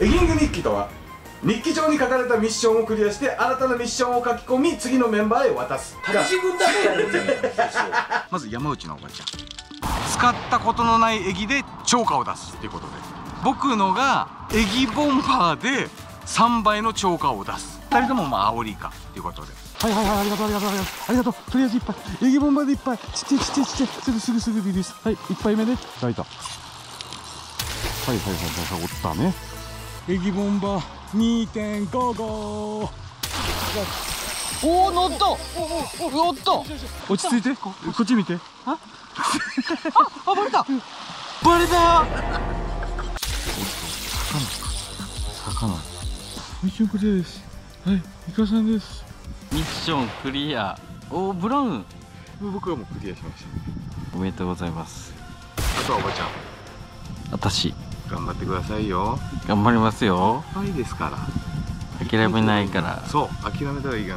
エギング日記とは日記帳に書かれたミッションをクリアして新たなミッションを書き込み次のメンバーへ渡す。ただ自分だけやるんじゃないまず山内のおばちゃん使ったことのないエギで超過を出すっていうことで僕のがエギボンバーで3倍の超過を出す2人ともまあ煽りかっていうことではいはいはいありがとうありがとうありがとうありがとうとりあえずいっぱいエギボンバーでいっぱいちっちゃいちっちゃいちっちゃいすぐすぐすぐリリースはい1杯目で大たはいはいはいはいはいおったねエギボンバー2.55おお乗った。お乗った。落ち着いて。ここっち見て。あ？バレた。バレた。魚ミッションクリアですはいイカさんです。ミッションクリア。おーブラウン。僕はもうクリアしましおめでとうございます。たあとはおばちゃん。私頑張ってくださいよ。頑張りますよ。はいですから。諦めないから。そう諦めたらいいか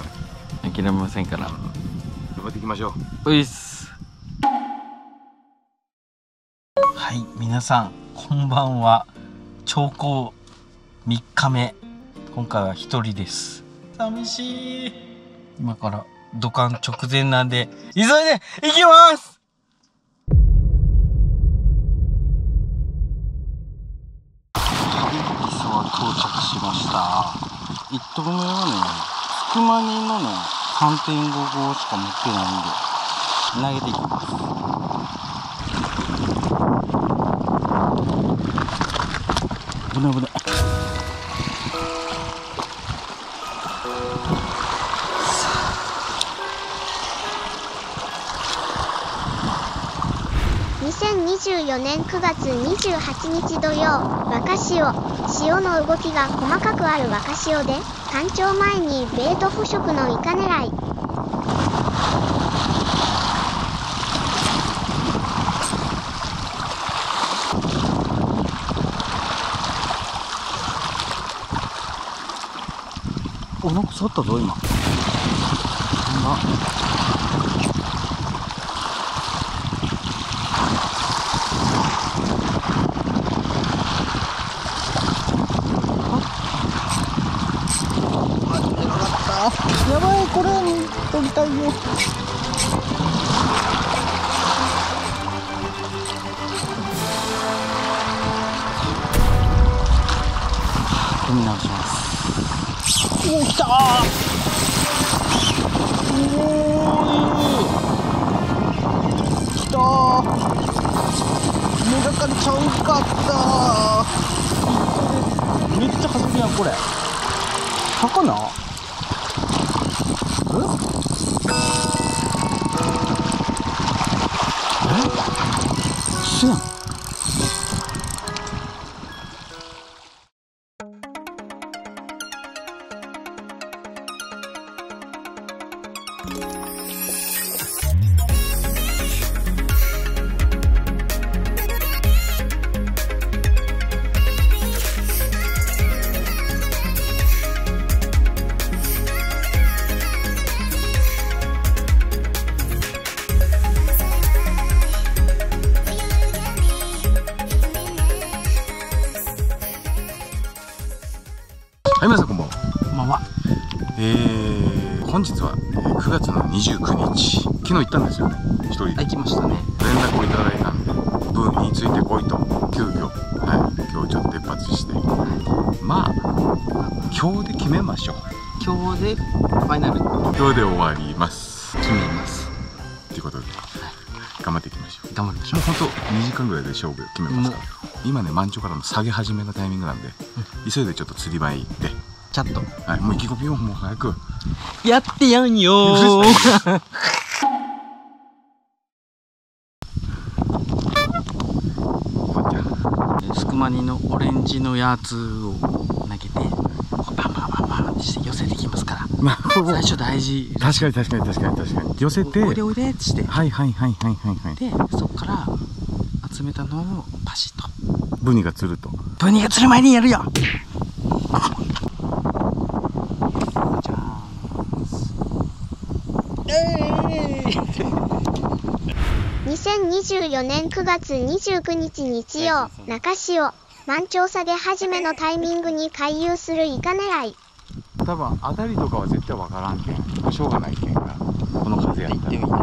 な諦めませんから。頑張っていきましょう。ういっす。はい皆さんこんばんは。長考3日目。今回は一人です。寂しい。今から土管直前なんで急いで行きます旅キスは到着しました1投目はね。スクマニのね3.5号しか持ってないんで投げていきます。危ない危ない。2024年9月28日土曜若潮潮の動きが細かくある若潮で干潮前にベート捕食のイカ狙い。おなんか触ったぞ今。あやばいこれ取りたいよ組み直しますお来たーおーい来たー目がかりちゃうかったーめっちゃ走るやん。これ魚はい皆さんこんばんは。こんばんは。えー、本日はえー9月の29日。昨日行ったんですよね。一人で。行きましたね。連絡をいただいたんでブーについてこいと。急遽。はい。今日ちょっと出発して。まあ今日で決めましょう。今日でファイナル。今日で終わります。決めます。ということで。頑張っていきましょう。頑張りましょもうほんと2時間ぐらいで勝負決めますから。今ね満潮からの下げ始めのタイミングなんで、急いでちょっと釣り場へ行ってうちゃんとはいもう意気込みをもう早く。やってやんよー。おばちゃんスクマニのオレンジのやつを投げてバンバンバンバンってして寄せてきますから。最初大事。確かに確かに確かに確かに。寄せて。おいでおいでって。してはいはいはいはいはい。はいでそこから集めたのをパシッと。ブニが釣ると。ブニが釣る前にやるよ2024年9月29日日曜中潮満潮差で初めのタイミングに回遊するイカ狙い。多分当たりとかは絶対わからんけん。しょうがないけんがこの風やったら。行ってみた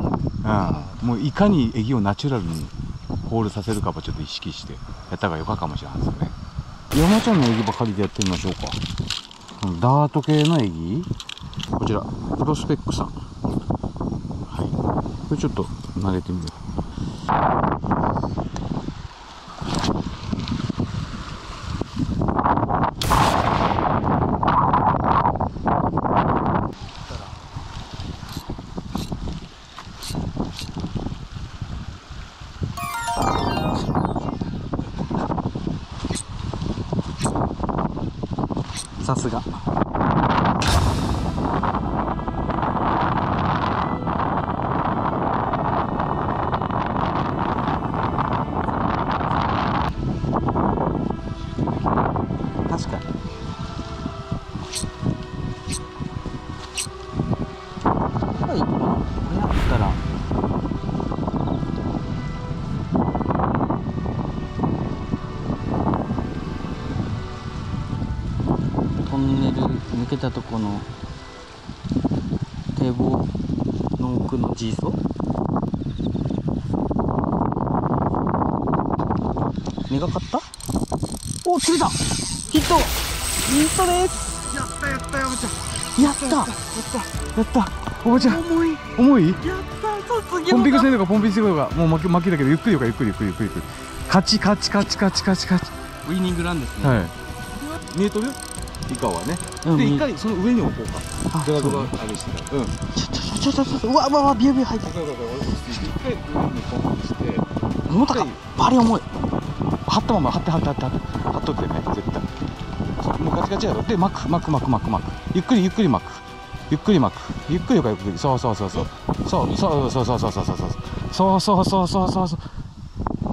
うん、もういかにエギをナチュラルにホールさせるかもちょっと意識してやった方がよかかもしれないですよね。山ちゃんのエギばかりでやってみましょうか。うんダート系のエギ？こちらプロスペックさん。はいこれちょっと投げてみよう。さすが。けたとこの堤防の奥のジーソ目がかった？お釣れた！ヒット！ヒットです！やったやった山ちゃん。やった！やったおばちゃん。重い。重い？やった！さすポンピングのかポンピングのか。もう巻き巻きだけどゆっくりよかゆっくりゆっくりゆっくりゆっくりカチカチカチカチカチカチウイニングランですね、はい。見えとる？イカはね。うんで一回その上に置こうか。あドラグそうがあれしてたうん。ちょちょちょちょうわうわうわビュービュー入ってそうそうそう。俺も一回上にポンプして。重たかバリ重い。張ったまま張って張って張って張っとってね。絶対。もうガチガチやろ。で巻く巻く巻く巻く巻く。ゆっくりゆっくり巻く。ゆっくり巻く。ゆっくりよかゆっくりそうそうそうそう。そう。そうそうそうそうそうそうそう。そうそうそうそうそう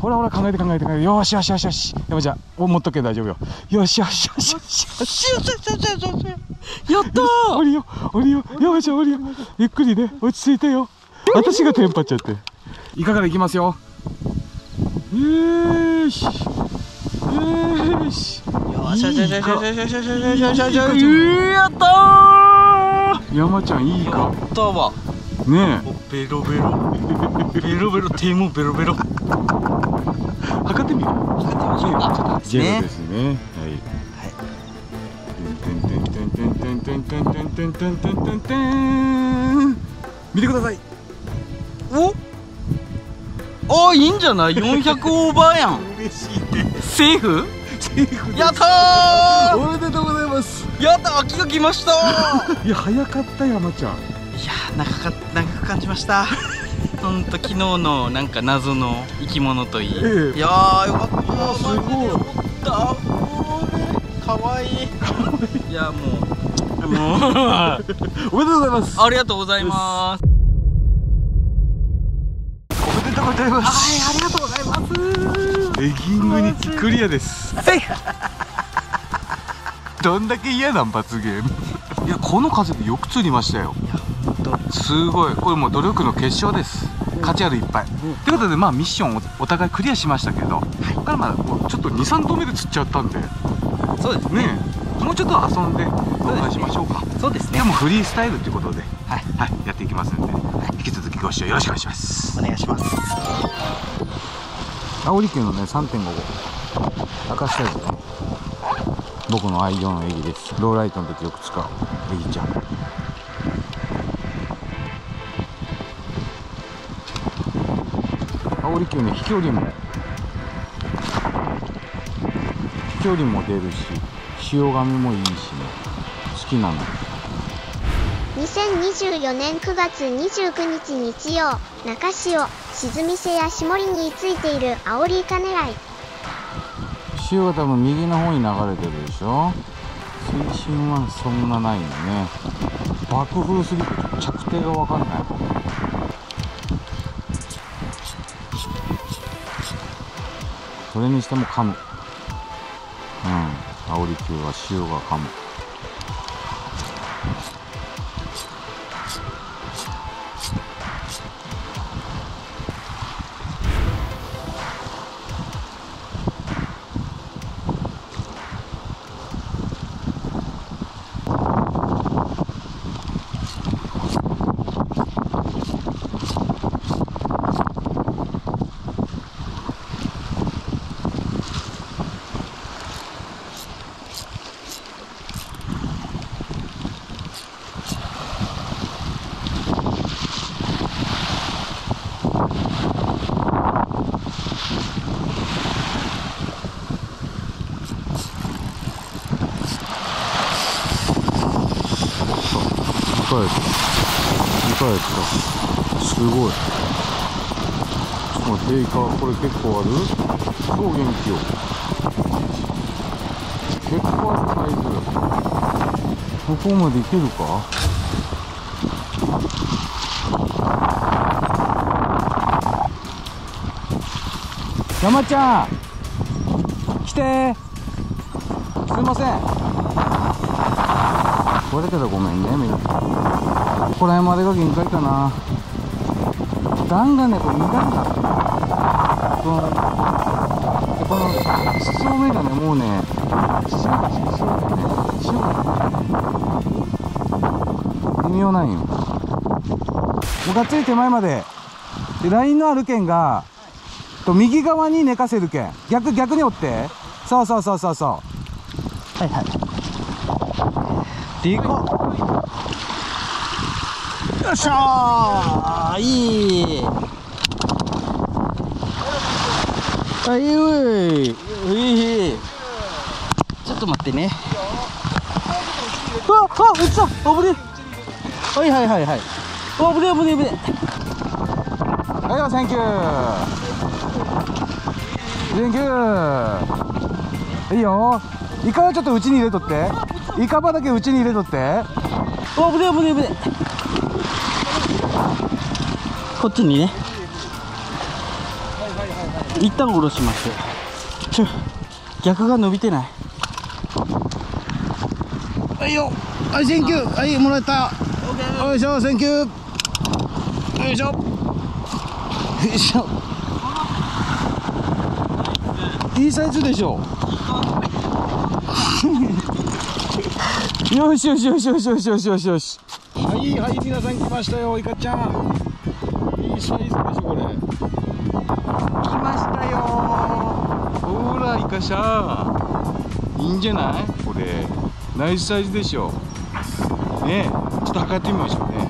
ほらほら考えて考えて考えて。よしよしよしよし。山ちゃんお持っとけ大丈夫よ。よしよしよしよし。よしよしよしよし。よしよしやったー。降りよ降りよ。山ちゃん降りよ。ゆっくりね落ち着いてよ。私がテンパっちゃって。いかがでいきますよ。よーし。よーし。よしよしよしよしよしよしよしよし。よしよしよしいいやった山ちゃんいいーか。やったわ。ねベロベロ。ベロベロ。手もベロベロ。測ってみよう測ってみましょう、ちょっとですね。はい、見てください。お？あいいんじゃない？400オーバーやん。嬉しいね。セーフ？やったおめでとうございます。やった秋が来ました いや早かった山ちゃん。いやー長か長く感じました。ほんと昨日のなんか謎の生き物といい、ええ。いやーよかった。あすごい。マジでよかわいい。いやもう。もう。あ おめでとうございます。りがとうございます。おめでとうございます。はいありがとうございます。エギングにクリアです。どんだけ嫌なん罰ゲーム。いやこの風でよく釣りましたよすごい。これもう努力の結晶です。価値あるいっぱい、ということでまあミッションをお互いクリアしましたけど、ここからまあもうちょっと23投目で釣っちゃったんで。ねそうですえ。もうちょっと遊んで動画しましょうか。そうですでもフリースタイルということで、はい。はい、やっていきますんで、引き続きご視聴よろしくお願いします。お願いします。青森県のね3.55赤下地ね。僕の愛用のエギです。ローライトの時よく使うエギちゃん青森県ね飛距離も。飛距離も出るし潮紙もいいしね。好きなの。2024年9月29日日曜、中潮、沈み瀬や下りについているアオリイカ狙い。潮が多分右の方に流れてるでしょ。水深はそんなないよね。爆風すぎて着底が分かんないそれにしても噛む。うん。香り級は塩が噛む。カやったイカやった。すごい。ちょっと待ってイカこれ結構ある。超元気よ。結構あるサイズここまでいけるか？山ちゃん来て。すいません。これだけどごめんね皆さん。ここら辺までが限界かな。段がねこれ苦いんだってこのでこの裾目がねもうね塩が塩でね塩が微妙なんよもうがっつり手前まででラインのある剣がと右側に寝かせる剣逆逆に折ってそうそうそうそうそうはいはいでか。よっしゃー。いい。はいういうい。ちょっと待ってね。うわあ落ちた。危ねはいはいはいはい。危ね危ね危ねはいよ、 Thank you。Thank you。いいよ。イカはちょっと内に入れとって。イカ場だけ内に入れとって。えあ危ねえ危ねえ危ねえ。こっちにね。一旦下ろします。ち ょ逆が伸びてない。はいよ。はい Thank you。はいもらった。よいしょ Thank you。よいしょ。よいしょ。いいサイズでしょよ しよしよしよしよしよしよしよし。はいはい、皆さん来ましたよ、イカちゃん。いいサイズでしょ、これ。来ましたよ。ほら、イカちゃん。いいんじゃない？これ。ナイスサイズでしょ。ねえ、ちょっと測ってみましょうね。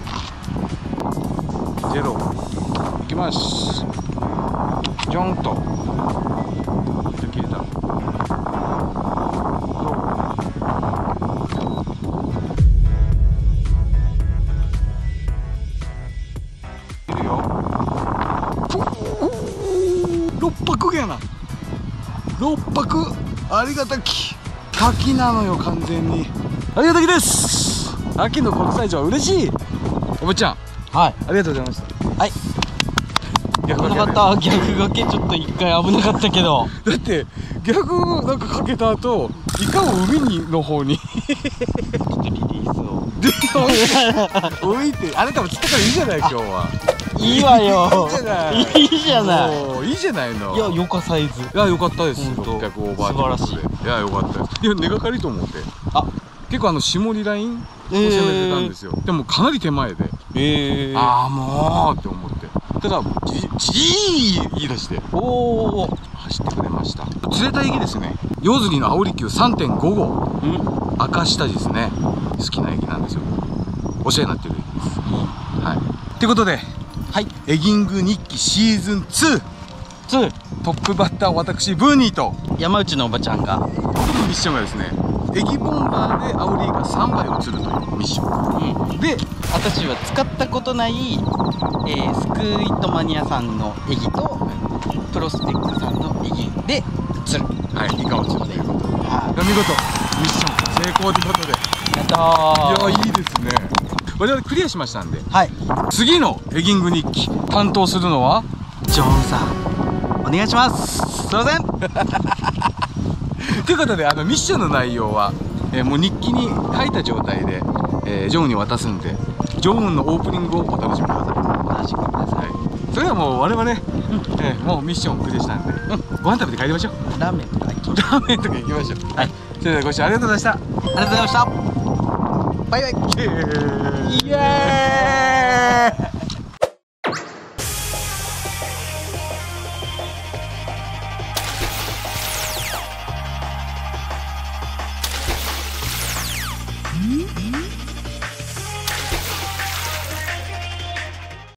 ゼロ。いきます。ジョンと。りがたき。滝なのよ完全に。ありがたきです。秋の国際城嬉しい。おばちゃん。はい。ありがとうございました。はい。逆危なかった。逆掛けちょっと一回危なかったけど。だって逆なんかかけた後イカを海にの方に。ちょっとリリースを。で浮いてあなたも釣ったからいいじゃない今日はいいわよ。いいじゃない。いいじゃない。のいやよかサイズ。いや良かったです。ほんと600オーバー素晴らしい。いいや良かったです。いや根がかりと思って。あ。結構あの下りライン？をえー。攻めてたんですよ、でもかなり手前で、ええああもうって思って。ただじじー言い出して。おお走ってくれました。釣れた駅ですね。夜釣りの青利休3.5号。うん。赤下地ですね好きな駅なんですよ。お世話になってる駅です。はい。ってことではい。エギング日記シーズン2 2トップバッター私ブーニーと。山内のおばちゃんが。ミッションがですねエギボンバーでアオリイカ3杯を釣るというミッション。で私は使ったことない、えー、スクイットマニアさんのエギとプロスペックさんのエギで釣る。はいイカを釣るということで。見事ミッション成功ということで。やったー。いやいいですね。我々クリアしましたんで。はい。次のエギング日記担当するのはジョンさん。お願いします。すいません。ということであのミッションの内容は、えーもう日記に書いた状態で、えージョンに渡すんでジョンのオープニングをお楽しみください。お楽しみください。はい、それではもう我々、えーもうミッションクリアしたんで、ご飯食べて帰りましょう。ラーメンとか行きラーメンとか行きましょう。はいそれではご視聴ありがとうございました。ありがとうございました。バイバイ。イエーイ。イエーイ